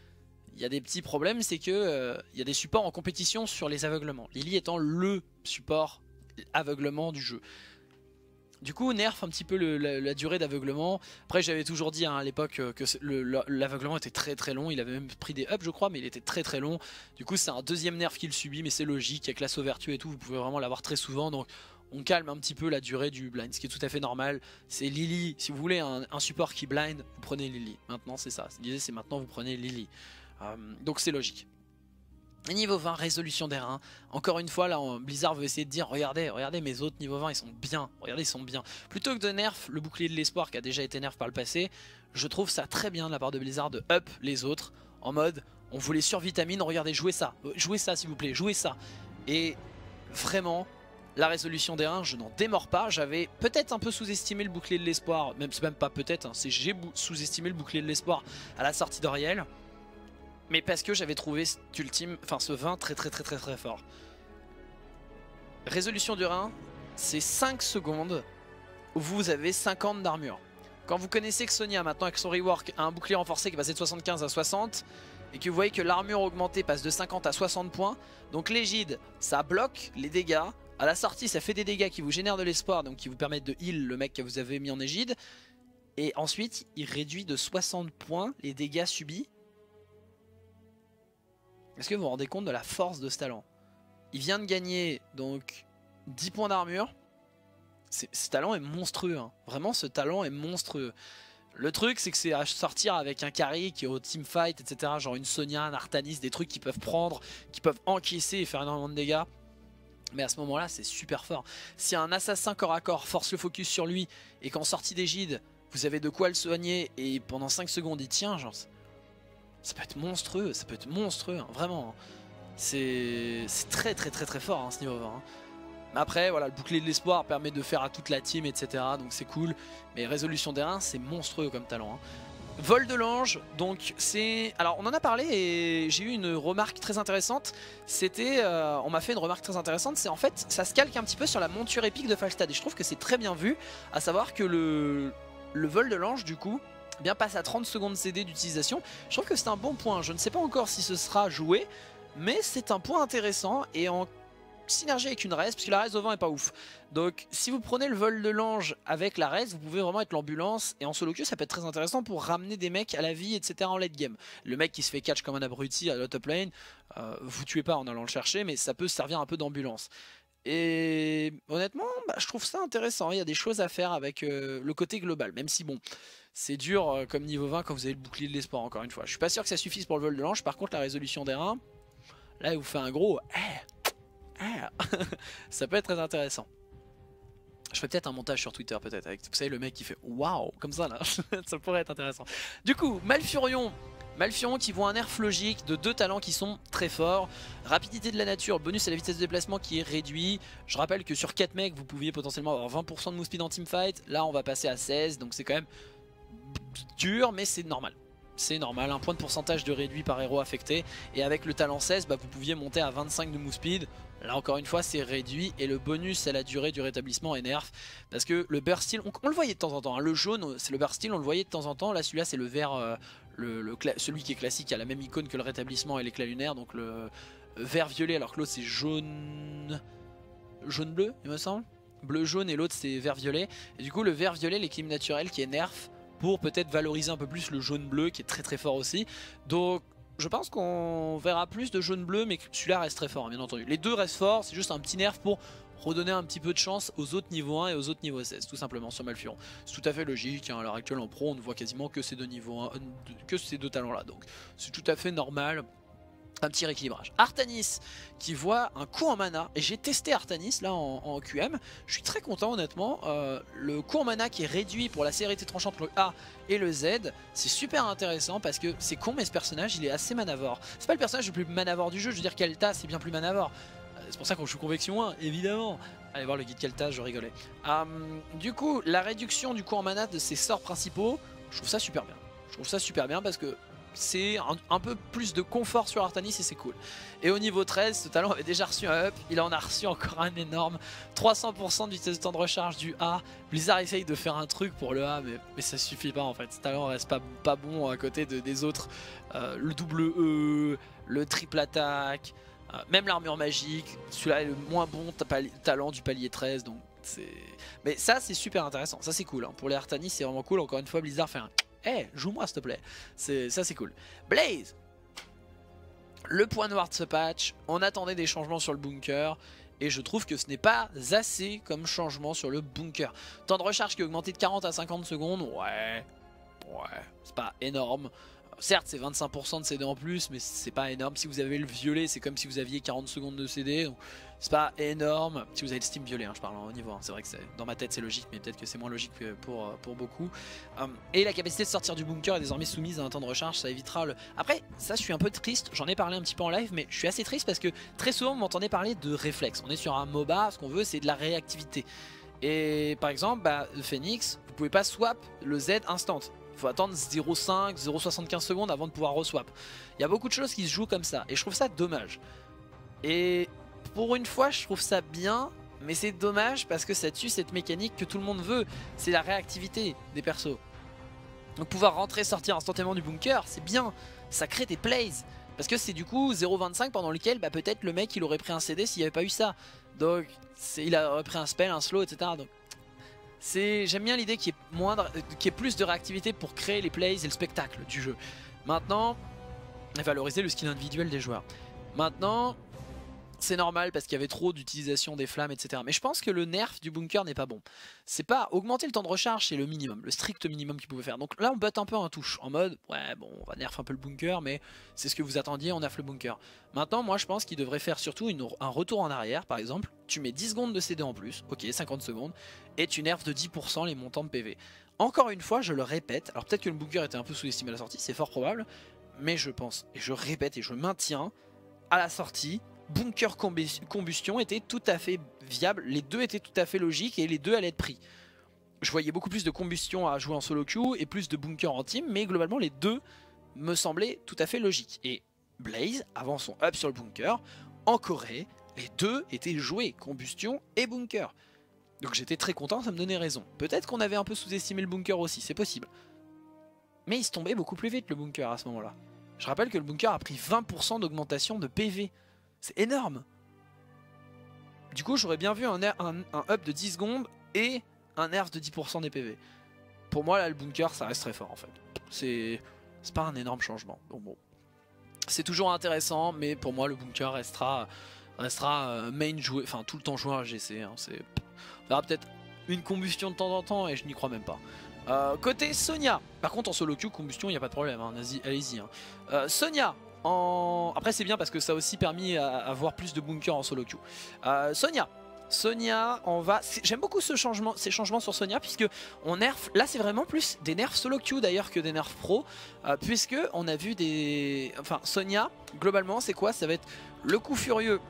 il y a des petits problèmes, c'est que euh, il y a des supports en compétition sur les aveuglements. Lily étant le support aveuglement du jeu. Du coup, nerf un petit peu la, durée d'aveuglement. Après, j'avais toujours dit hein, à l'époque euh, que l'aveuglement était très très long. Il avait même pris des ups, je crois, mais il était très très long. Du coup, c'est un deuxième nerf qu'il subit, mais c'est logique. Avec la sauvertu et tout, vous pouvez vraiment l'avoir très souvent. Donc, on calme un petit peu la durée du blind, ce qui est tout à fait normal. C'est Lily, si vous voulez un, support qui blind, vous prenez Lily. Maintenant, c'est ça. L'idée, c'est maintenant, vous prenez Lily. Euh, donc, c'est logique. Niveau 20, résolution des reins. Encore une fois, là, Blizzard veut essayer de dire regardez, regardez, mes autres niveau 20, ils sont bien. Regardez, ils sont bien. Plutôt que de nerf le bouclier de l'espoir qui a déjà été nerf par le passé, je trouve ça très bien de la part de Blizzard de up les autres en mode on voulait survitamine, regardez, jouez ça, jouez ça s'il vous plaît, jouez ça. Et vraiment, la résolution des reins, je n'en démords pas. J'avais peut-être un peu sous-estimé le bouclier de l'espoir, même c'est même pas peut-être, hein, c'est j'ai sous-estimé le bouclier de l'espoir à la sortie d'Oriel mais parce que j'avais trouvé ultime, enfin ce vin très très très très très fort. Résolution du rein, c'est 5 secondes où vous avez 50 d'armure. Quand vous connaissez que Sonia maintenant avec son rework a un bouclier renforcé qui est passé de 75 à 60 et que vous voyez que l'armure augmentée passe de 50 à 60 points, donc l'égide ça bloque les dégâts, à la sortie ça fait des dégâts qui vous génèrent de l'espoir donc qui vous permettent de heal le mec que vous avez mis en égide et ensuite il réduit de 60 points les dégâts subis. Est-ce que vous vous rendez compte de la force de ce talent? Il vient de gagner donc 10 points d'armure ce talent est monstrueux. Hein. Vraiment, ce talent est monstrueux. Le truc, c'est que c'est à sortir avec un carry qui est au teamfight, etc. Genre une Sonia, un Artanis, des trucs qui peuvent prendre, qui peuvent encaisser et faire énormément de dégâts. Mais à ce moment-là, c'est super fort. Si un assassin corps à corps force le focus sur lui et qu'en sortie d'égide, vous avez de quoi le soigner et pendant 5 secondes il tient, genre, ça peut être monstrueux, ça peut être monstrueux, hein, vraiment. Hein. C'est très très très très fort hein, ce niveau 20. Après, voilà, le bouclier de l'espoir permet de faire à toute la team, etc. Donc c'est cool. Mais résolution des c'est monstrueux comme talent. Vol de l'ange, donc c'est... Alors on en a parlé et j'ai eu une remarque très intéressante. C'était... Euh, on m'a fait une remarque très intéressante, c'est en fait, ça se calque un petit peu sur la monture épique de Falstad. Et je trouve que c'est très bien vu, à savoir que le, le vol de l'ange, du coup, bien passe à 30 secondes CD d'utilisation. Je trouve que c'est un bon point. Je ne sais pas encore si ce sera joué, mais c'est un point intéressant. Et en synergie avec une res, parce que la res au vent est pas ouf. Donc si vous prenez le vol de l'ange avec la res, vous pouvez vraiment être l'ambulance, et en solo queue ça peut être très intéressant pour ramener des mecs à la vie, etc. en late game. Le mec qui se fait catch comme un abruti à la top lane, euh, vous tuez pas en allant le chercher, mais ça peut servir un peu d'ambulance. Et honnêtement, bah, je trouve ça intéressant, il y a des choses à faire avec euh, le côté global, même si bon... C'est dur euh, comme niveau 20 quand vous avez le bouclier de l'espoir encore une fois. Je suis pas sûr que ça suffise pour le vol de l'ange. Par contre la résolution des reins, là il vous fait un gros eh, ah. ça peut être très intéressant. Je fais peut-être un montage sur Twitter peut-être avec vous savez le mec qui fait waouh comme ça là, ça pourrait être intéressant. Du coup, Malfurion, Malfurion qui voit un nerf logique de deux talents qui sont très forts. Rapidité de la nature, bonus à la vitesse de déplacement qui est réduit. Je rappelle que sur 4 mecs, vous pouviez potentiellement avoir 20% de move speed en teamfight. Là, on va passer à 16, donc c'est quand même dur, mais c'est normal. C'est normal, un point de pourcentage de réduit par héros affecté. Et avec le talent 16 bah, vous pouviez monter à 25 de move speed. Là encore une fois c'est réduit et le bonus à la durée du rétablissement est nerf. Parce que le burst on, le voyait de temps en temps, hein. le jaune c'est le burst on le voyait de temps en temps, là celui-là c'est le vert, euh, le, celui qui est classique a la même icône que le rétablissement et l'éclat lunaire. Donc le vert violet alors que l'autre c'est jaune jaune bleu il me semble. Bleu jaune et l'autre c'est vert violet. Et du coup le vert violet l'équilibre naturel qui est nerf pour peut-être valoriser un peu plus le jaune-bleu qui est très très fort aussi. Donc je pense qu'on verra plus de jaune-bleu mais celui-là reste très fort hein, bien entendu. Les deux restent forts, c'est juste un petit nerf pour redonner un petit peu de chance aux autres niveaux 1 et aux autres niveaux 16 tout simplement sur Malfurion. C'est tout à fait logique, hein, à l'heure actuelle en pro on ne voit quasiment que ces deux niveaux 1, que ces deux talents là donc c'est tout à fait normal un petit rééquilibrage. Artanis qui voit un coup en mana, et j'ai testé Artanis là en, QM, je suis très content honnêtement, euh, le coup en mana qui est réduit pour la sévérité tranchante le A et le Z, c'est super intéressant parce que c'est con mais ce personnage il est assez manavore. C'est pas le personnage le plus manavore du jeu, je veux dire Kalta c'est bien plus manavore. Euh, c'est pour ça qu'on joue Convection 1, évidemment. Allez voir le guide Kalta, je rigolais. Hum, du coup, la réduction du coup en mana de ses sorts principaux, je trouve ça super bien. Je trouve ça super bien parce que c'est un, peu plus de confort sur Artanis et c'est cool. Et au niveau 13, ce talent avait déjà reçu un up, il en a reçu encore un énorme. 300% de vitesse de temps de recharge du A. Blizzard essaye de faire un truc pour le A, mais, ça suffit pas en fait. Ce talent reste pas, bon à côté de, des autres. Euh, le double E, le triple attaque, euh, même l'armure magique. Celui-là est le moins bon talent du palier 13, donc. Mais ça c'est super intéressant, ça c'est cool. Hein. Pour les Artanis c'est vraiment cool. Encore une fois, Blizzard fait un eh, joue-moi s'il te plaît. Ça c'est cool. Blaze Le point noir de ce patch, on attendait des changements sur le bunker. Et je trouve que ce n'est pas assez comme changement sur le bunker. Temps de recharge qui est augmenté de 40 à 50 secondes, ouais, ouais, c'est pas énorme. Certes, c'est 25% de CD en plus, mais c'est pas énorme. Si vous avez le violet, c'est comme si vous aviez 40 secondes de CD. C'est pas énorme. Si vous avez le Steam violet, hein, je parle en haut niveau. Hein. C'est vrai que dans ma tête c'est logique, mais peut-être que c'est moins logique pour, euh, pour beaucoup. Hum, et la capacité de sortir du bunker est désormais soumise à un temps de recharge. Ça évitera le. Après, ça, je suis un peu triste. J'en ai parlé un petit peu en live, mais je suis assez triste parce que très souvent, vous m'entendez parler de réflexe. On est sur un MOBA, ce qu'on veut, c'est de la réactivité. Et par exemple, bah, Phoenix, vous pouvez pas swap le Z instant faut attendre 0,5, 0,75 secondes avant de pouvoir reswap. Il y a beaucoup de choses qui se jouent comme ça, et je trouve ça dommage. Et pour une fois, je trouve ça bien, mais c'est dommage parce que ça tue cette mécanique que tout le monde veut, c'est la réactivité des persos. Donc pouvoir rentrer, sortir instantanément du bunker, c'est bien, ça crée des plays. Parce que c'est du coup 0.25 pendant lequel bah, peut-être le mec il aurait pris un CD s'il n'y avait pas eu ça. Donc il aurait pris un spell, un slow, etc. Donc j'aime bien l'idée qu'il y, qu'il y ait plus de réactivité pour créer les plays et le spectacle du jeu. Maintenant, valoriser le skill individuel des joueurs. Maintenant, c'est normal parce qu'il y avait trop d'utilisation des flammes, etc. Mais je pense que le nerf du bunker n'est pas bon. C'est pas augmenter le temps de recharge, c'est le minimum, le strict minimum qu'il pouvait faire. Donc là, on botte un peu en touche, en mode, ouais, bon, on va nerf un peu le bunker, mais c'est ce que vous attendiez, on nerf le bunker. Maintenant, moi, je pense qu'il devrait faire surtout un retour en arrière, par exemple. Tu mets 10 secondes de CD en plus, ok, 50 secondes, et tu nerfs de 10% les montants de PV. Encore une fois, je le répète, alors peut-être que le bunker était un peu sous-estimé à la sortie, c'est fort probable, mais je pense, et je répète et je maintiens, à la sortie, bunker combustion était tout à fait viable, les deux étaient tout à fait logiques et les deux allaient être pris. Je voyais beaucoup plus de combustion à jouer en solo queue et plus de bunker en team, mais globalement les deux me semblaient tout à fait logiques. Et Blaze, avant son up sur le bunker, en Corée, les deux étaient joués, combustion et bunker. Donc j'étais très content, ça me donnait raison. Peut-être qu'on avait un peu sous-estimé le bunker aussi, c'est possible. Mais il se tombait beaucoup plus vite le bunker à ce moment-là. Je rappelle que le bunker a pris 20% d'augmentation de PV. C'est énorme. Du coup, j'aurais bien vu un, up de 10 secondes et un nerf de 10% des PV. Pour moi, là, le bunker, ça reste très fort en fait. C'est pas un énorme changement. Donc bon. C'est toujours intéressant, mais pour moi, le bunker restera, restera euh, main joué, enfin tout le temps joué à GC. On verra peut-être une combustion de temps en temps et je n'y crois même pas. Euh, côté Sonia, par contre en solo queue, combustion, il n'y a pas de problème, hein. allez-y. Hein. Euh, Sonia, après c'est bien parce que ça a aussi permis à, avoir plus de bunkers en solo queue. Euh, Sonia, Sonia, on va. J'aime beaucoup ces changements sur Sonia puisque on nerf. Là, c'est vraiment plus des nerfs solo queue d'ailleurs que des nerfs pro, euh, puisque on a vu des. Enfin, Sonia, globalement, c'est quoi? Ça va être le coup furieux.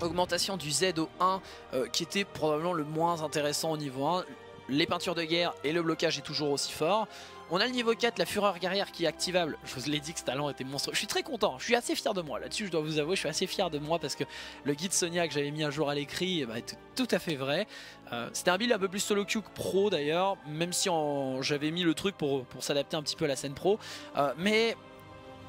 Augmentation du Z au 1 euh, qui était probablement le moins intéressant au niveau 1 les peintures de guerre et le blocage est toujours aussi fort. On a le niveau 4, la fureur guerrière qui est activable. Je vous l'ai dit que ce talent était monstrueux. Je suis très content, je suis assez fier de moi. Là-dessus, je dois vous avouer, je suis assez fier de moi parce que le guide Sonia que j'avais mis un jour à l'écrit eh ben, était tout à fait vrai. Euh, c'était un build un peu plus solo que pro d'ailleurs, même si j'avais mis le truc pour, pour s'adapter un petit peu à la scène pro. Euh, mais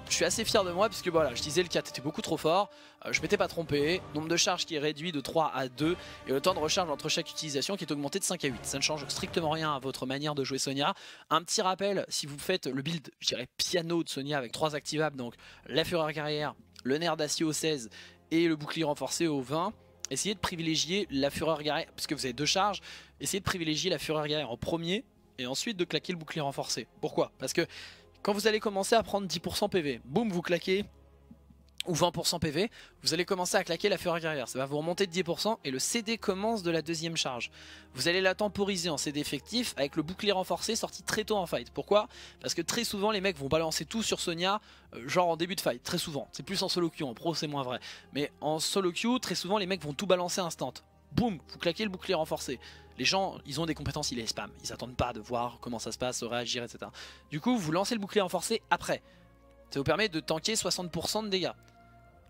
je suis assez fier de moi puisque voilà, je disais le 4 était beaucoup trop fort, euh, je m'étais pas trompé, nombre de charges qui est réduit de 3 à 2 et le temps de recharge entre chaque utilisation qui est augmenté de 5 à 8. Ça ne change strictement rien à votre manière de jouer Sonia. Un petit rappel, si vous faites le build, je dirais piano de Sonia avec 3 activables, donc la fureur carrière, le nerf d'acier au 16 et le bouclier renforcé au 20, essayez de privilégier la fureur guerrière, parce que vous avez deux charges, essayez de privilégier la fureur guerrière en premier et ensuite de claquer le bouclier renforcé. Pourquoi? Parce que quand vous allez commencer à prendre 10% PV, boum, vous claquez ou 20% PV, vous allez commencer à claquer la fureur guerrière. Ça va vous remonter de 10% et le CD commence de la deuxième charge. Vous allez la temporiser en CD effectif avec le bouclier renforcé sorti très tôt en fight. Pourquoi? Parce que très souvent les mecs vont balancer tout sur Sonia, euh, genre en début de fight, très souvent. C'est plus en solo queue, en pro c'est moins vrai. Mais en solo queue, très souvent les mecs vont tout balancer instant. Boum, vous claquez le bouclier renforcé les gens, ils ont des compétences, ils les spam. Ils attendent pas de voir comment ça se passe, réagir, etc. Du coup, vous lancez le bouclier renforcé après. Ça vous permet de tanker 60% de dégâts.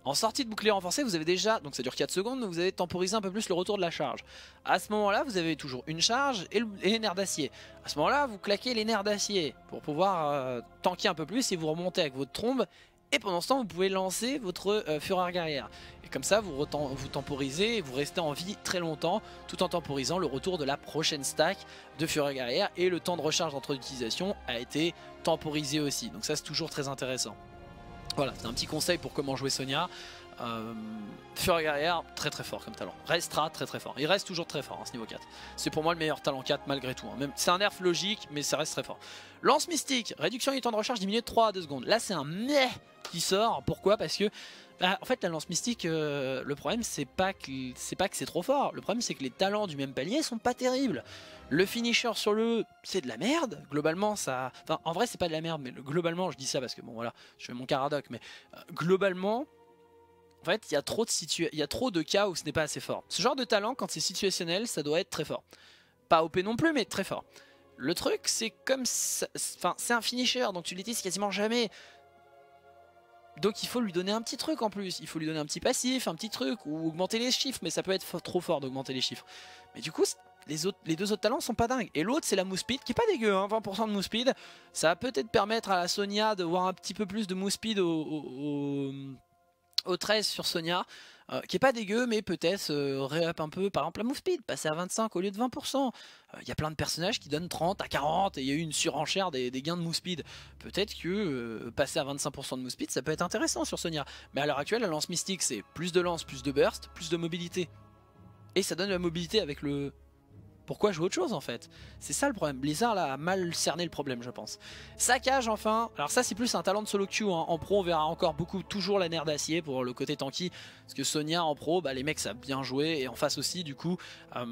En sortie de bouclier renforcé, vous avez déjà, donc ça dure 4 secondes, vous avez temporisé un peu plus le retour de la charge. À ce moment-là, vous avez toujours une charge et, les nerfs d'acier. À ce moment-là, vous claquez les nerfs d'acier pour pouvoir euh, tanker un peu plus et vous remonter avec votre trombe. Et pendant ce temps, vous pouvez lancer votre euh, fureur guerrière. Et comme ça, vous, vous temporisez et vous restez en vie très longtemps tout en temporisant le retour de la prochaine stack de Fureur Guerrière. Et le temps de recharge entre utilisation a été temporisé aussi. Donc ça, c'est toujours très intéressant. Voilà, c'est un petit conseil pour comment jouer Sonia. Euh, Fureur Guerrière, très très fort comme talent. Restera très très fort. Il reste toujours très fort à ce niveau 4. C'est pour moi le meilleur talent 4 malgré tout. Hein. C'est un nerf logique, mais ça reste très fort. Lance mystique, réduction du temps de recharge diminué de 3 à 2 secondes. Là, c'est un mais qui sort. Pourquoi? Parce que bah, en fait, la lance mystique, euh, le problème, c'est pas que c'est trop fort. Le problème, c'est que les talents du même palier sont pas terribles. Le finisher sur le, c'est de la merde. Globalement, ça, en vrai, c'est pas de la merde, mais globalement, je dis ça parce que bon, voilà, je fais mon caradoc, mais euh, globalement, en fait, il y a trop de y a trop de cas où ce n'est pas assez fort. Ce genre de talent, quand c'est situationnel, ça doit être très fort. Pas OP non plus, mais très fort. Le truc, c'est comme, enfin, c'est un finisher, donc tu l'utilises quasiment jamais Donc il faut lui donner un petit truc en plus, il faut lui donner un petit passif, un petit truc, ou augmenter les chiffres, mais ça peut être trop fort d'augmenter les chiffres. Mais du coup, les, deux autres talents sont pas dingues. Et l'autre, c'est la mousse speed, qui est pas dégueu, hein, 20% de mousse speed. Ça va peut-être permettre à la Sonia de voir un petit peu plus de mousse speed au 13 sur Sonia. Euh, qui est pas dégueu, mais peut-être euh, réup un peu, par exemple la move speed, passer à 25 au lieu de 20%. Il euh, y a plein de personnages qui donnent 30 à 40 et il y a eu une surenchère des, gains de move speed. Peut-être que passer à 25% de move speed, ça peut être intéressant sur Sonia. Mais à l'heure actuelle, la lance mystique, c'est plus de lance, plus de burst, plus de mobilité. Et ça donne la mobilité avec le, pourquoi jouer autre chose en fait? C'est ça le problème. Blizzard là, a mal cerné le problème je pense. Saccage enfin. Alors ça c'est plus un talent de solo queue. Hein. En pro on verra encore beaucoup toujours la nerf d'acier pour le côté tanky. Parce que Sonia en pro, bah, les mecs a bien joué. Et en face aussi du coup, euh,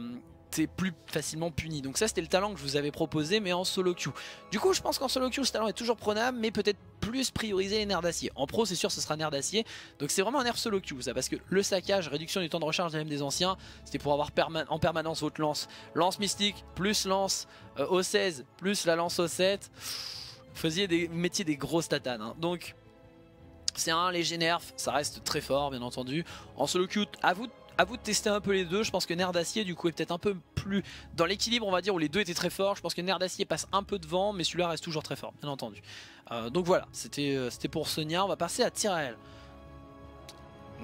plus facilement puni. Donc ça c'était le talent que je vous avais proposé mais en solo queue. Du coup je pense qu'en solo queue ce talent est toujours prenable mais peut-être plus prioriser les nerfs d'acier. En pro c'est sûr ce sera nerf d'acier. Donc c'est vraiment un nerf solo queue ça parce que le saccage, réduction du temps de recharge même des anciens, c'était pour avoir en permanence votre lance. Lance mystique plus lance euh, au 16 plus la lance au 7. Faisiez des métiers des grosses tatanes. Hein. Donc c'est un léger nerf, ça reste très fort bien entendu. En solo queue, à vous à vous de tester un peu les deux. Je pense que Nerf d'acier du coup est peut-être un peu plus dans l'équilibre on va dire où les deux étaient très forts. Je pense que Nerf d'acier passe un peu devant mais celui-là reste toujours très fort bien entendu. Euh, donc voilà euh, c'était pour Sonia. On va passer à Tyrael.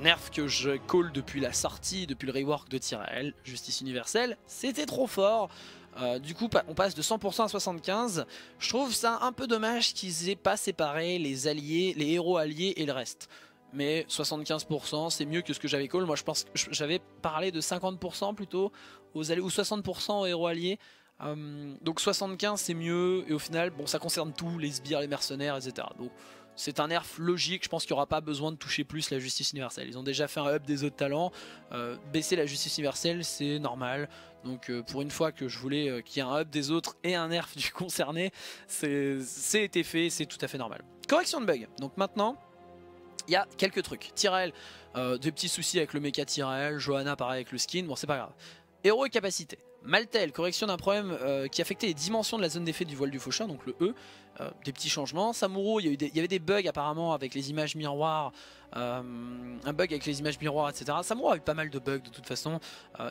Nerf que je call depuis la sortie, depuis le rework de Tyrael, Justice Universelle, c'était trop fort. Euh, du coup, on passe de 100% à 75. Je trouve ça un peu dommage qu'ils aient pas séparé les alliés, les héros alliés et le reste mais 75% c'est mieux que ce que j'avais call. Moi je pense que j'avais parlé de 50% plutôt aux alliés ou 60% aux héros alliés. Euh, donc 75 c'est mieux et au final bon ça concerne tout, les sbires, les mercenaires etc. Donc c'est un nerf logique, je pense qu'il n'y aura pas besoin de toucher plus la justice universelle. Ils ont déjà fait un up des autres talents, euh, baisser la justice universelle c'est normal. Donc euh, pour une fois que je voulais qu'il y ait un up des autres et un nerf du concerné, c'est été fait, c'est tout à fait normal. Correction de bug, donc maintenant il y a quelques trucs. Tyrell, euh, des petits soucis avec le mecha Tyrell, Johanna pareil avec le skin, bon c'est pas grave. Héros et capacité. Maltel, correction d'un problème euh, qui affectait les dimensions de la zone d'effet du voile du faucheur, donc le E, euh, des petits changements. Samuro, il y, avait des bugs apparemment avec les images miroirs, un bug avec les images miroirs, etc. Samuro a eu pas mal de bugs de toute façon,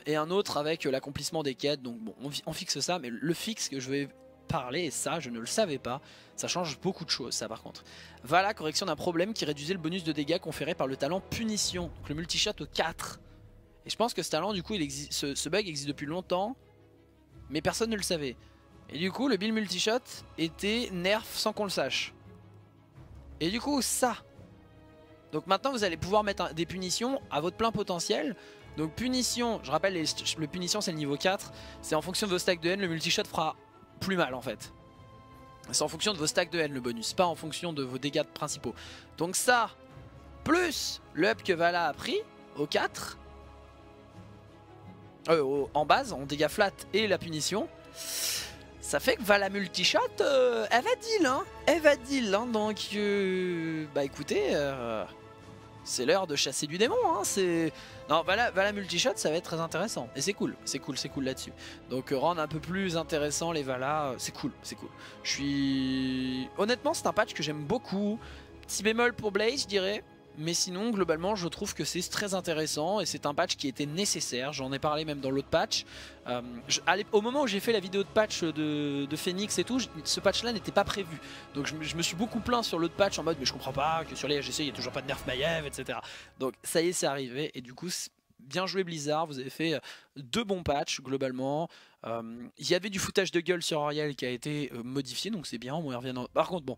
et un autre avec l'accomplissement des quêtes, donc bon, on fixe ça, mais le fixe que je vais parler, et ça je ne le savais pas, ça change beaucoup de choses ça par contre. Voilà, correction d'un problème qui réduisait le bonus de dégâts conféré par le talent punition, donc le multishot au 4. Et je pense que ce talent du coup, ce, bug existe depuis longtemps, mais personne ne le savait. Et du coup le build multishot était nerf sans qu'on le sache. Et du coup ça. Donc maintenant vous allez pouvoir mettre des punitions à votre plein potentiel. Donc punition, je rappelle le punition c'est le niveau 4, c'est en fonction de vos stacks de haine, le multishot fera plus mal en fait. C'est en fonction de vos stacks de haine le bonus, pas en fonction de vos dégâts principaux. Donc ça, plus le up que Vala a pris, au 4, euh, en base, en dégâts flat et la punition, ça fait que Vala multishot, euh, elle va deal, hein Elle va deal, hein Donc, euh, bah écoutez, euh, c'est l'heure de chasser du démon. Hein, c'est non, voilà, voilà multishot, ça va être très intéressant. Et c'est cool, c'est cool, c'est cool là-dessus. Donc euh, rendre un peu plus intéressant les Vala, euh, c'est cool, c'est cool. Je suis... Honnêtement, c'est un patch que j'aime beaucoup. Petit bémol pour Blaze, je dirais. Mais sinon, globalement, je trouve que c'est très intéressant et c'est un patch qui était nécessaire. J'en ai parlé même dans l'autre patch. Euh, au moment où j'ai fait la vidéo de patch de, Phoenix et tout, ce patch-là n'était pas prévu. Donc je, me suis beaucoup plaint sur l'autre patch en mode mais je comprends pas que sur les AGC il n'y a toujours pas de nerf Maiev, etc. Donc ça y est, c'est arrivé et du coup bien joué Blizzard, vous avez fait euh, deux bons patchs globalement. Euh, il y avait du foutage de gueule sur Ariel qui a été modifié, donc c'est bien, on y revient. Par contre, bon,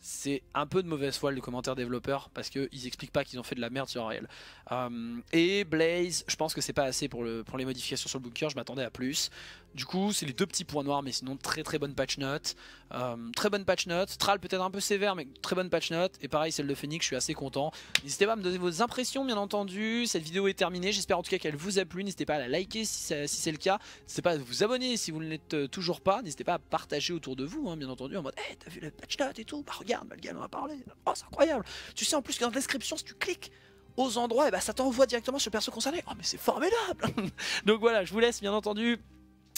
c'est un peu de mauvaise foi le commentaire développeur parce qu'ils expliquent pas qu'ils ont fait de la merde sur Ariel. Euh, et Blaze, je pense que c'est pas assez pour, pour les modifications sur le bunker, je m'attendais à plus. Du coup, c'est les deux petits points noirs, mais sinon très très bonne patch note. Euh, très bonne patch note. Tral peut-être un peu sévère, mais très bonne patch note. Et pareil, celle de Phoenix, je suis assez content. N'hésitez pas à me donner vos impressions, bien entendu. Cette vidéo est terminée. J'espère en tout cas qu'elle vous a plu. N'hésitez pas à la liker si c'est le cas. N'hésitez pas à vous abonner si vous ne l'êtes euh, toujours pas. N'hésitez pas à partager autour de vous, hein, bien entendu, en mode Hey, t'as vu la patch note et tout? Bah regarde, Malgal on a parlé. Oh, c'est incroyable. Tu sais en plus que dans la description, si tu cliques aux endroits, et eh bah, ben, ça t'envoie directement sur le perso concerné. Oh, mais c'est formidable Donc voilà, je vous laisse, bien entendu.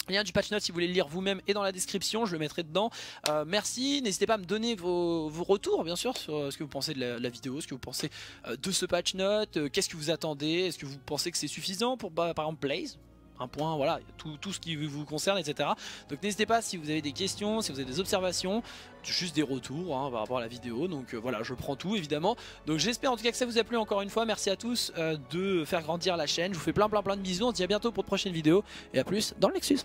Lien du patch note si vous voulez le lire vous-même est dans la description, je le mettrai dedans. Euh, merci, n'hésitez pas à me donner vos, retours bien sûr sur euh, ce que vous pensez de la, vidéo, ce que vous pensez euh, de ce patch note, qu'est-ce que vous attendez, est-ce que vous pensez que c'est suffisant pour bah, par exemple Blaze? Un point, voilà, tout, tout, ce qui vous concerne, etc. Donc n'hésitez pas si vous avez des questions, si vous avez des observations, juste des retours hein, par rapport à la vidéo. Donc voilà, je prends tout évidemment. Donc j'espère en tout cas que ça vous a plu encore une fois. Merci à tous de faire grandir la chaîne. Je vous fais plein plein plein de bisous. On se dit à bientôt pour de prochaines vidéos. Et à plus dans le Nexus.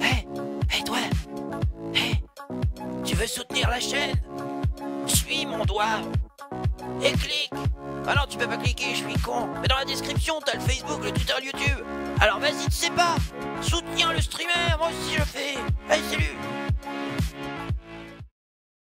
Hé Hé toi Hé Tu veux soutenir la chaîne? Suis mon doigt et clique Ah non, tu peux pas cliquer, je suis con. Mais dans la description, t'as le Facebook, le Twitter, le YouTube. Alors vas-y, tu sais pas Soutenir le streamer, moi aussi je fais. Allez, salut